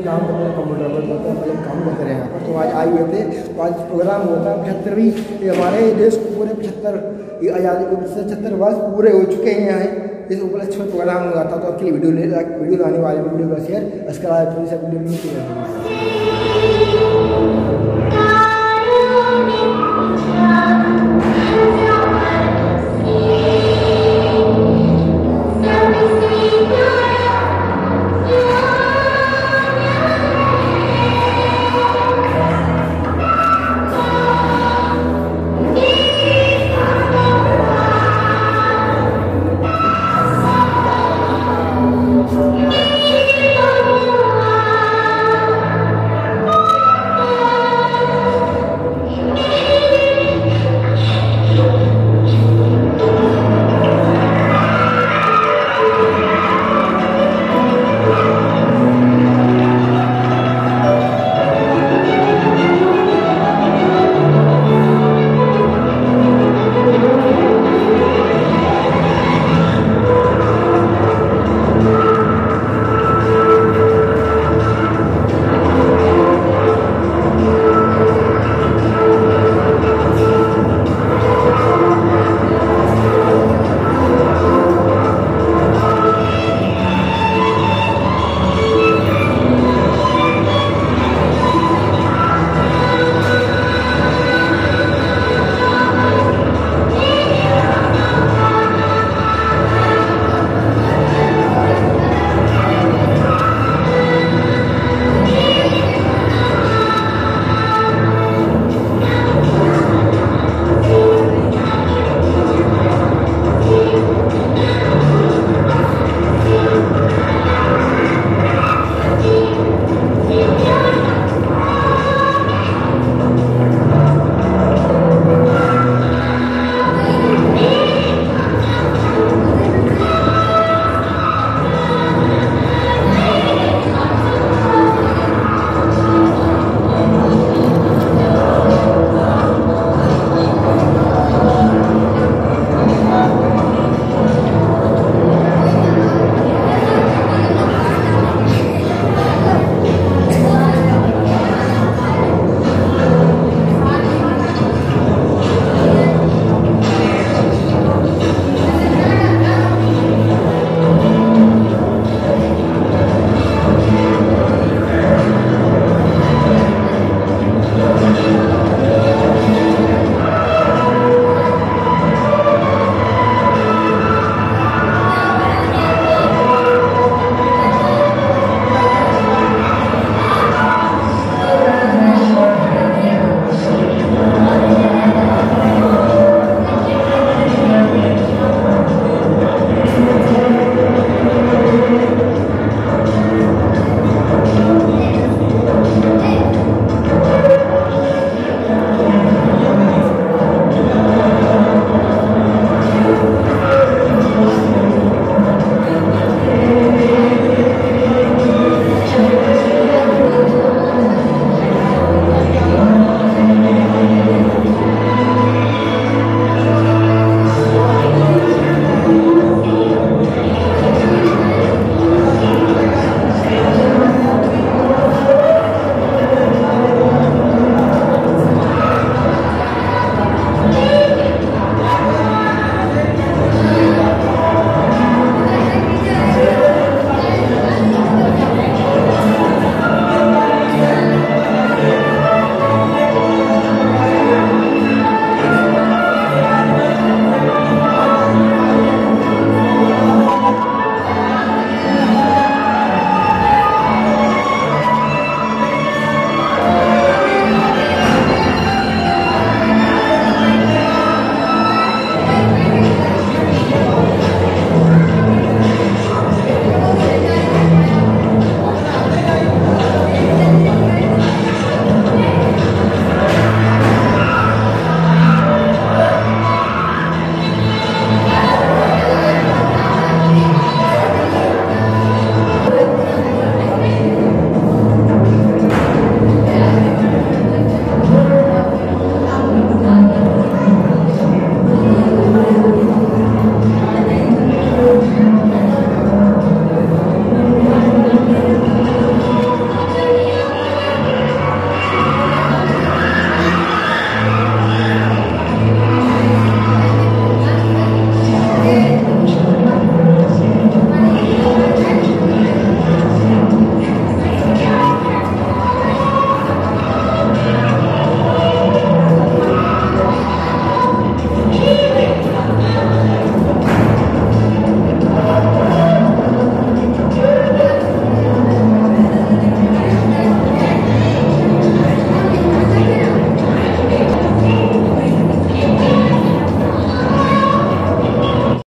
काम करते हैं कंप्यूटर पर करते हैं मतलब काम करते रहे यहाँ पर तो आज आए हुए थे तो आज प्रोग्राम होता है पचहत्तरवीं हमारे देश को पूरे पचहत्तर आज़ादी को पचहत्तर वर्ष पूरे हो चुके हैं यहाँ। इस उपलक्ष्य में प्रोग्राम हुआ था तो आपके लिए वीडियो ले वीडियो लाने वाले वीडियो का शेयर सब्सक्राइब वीडियो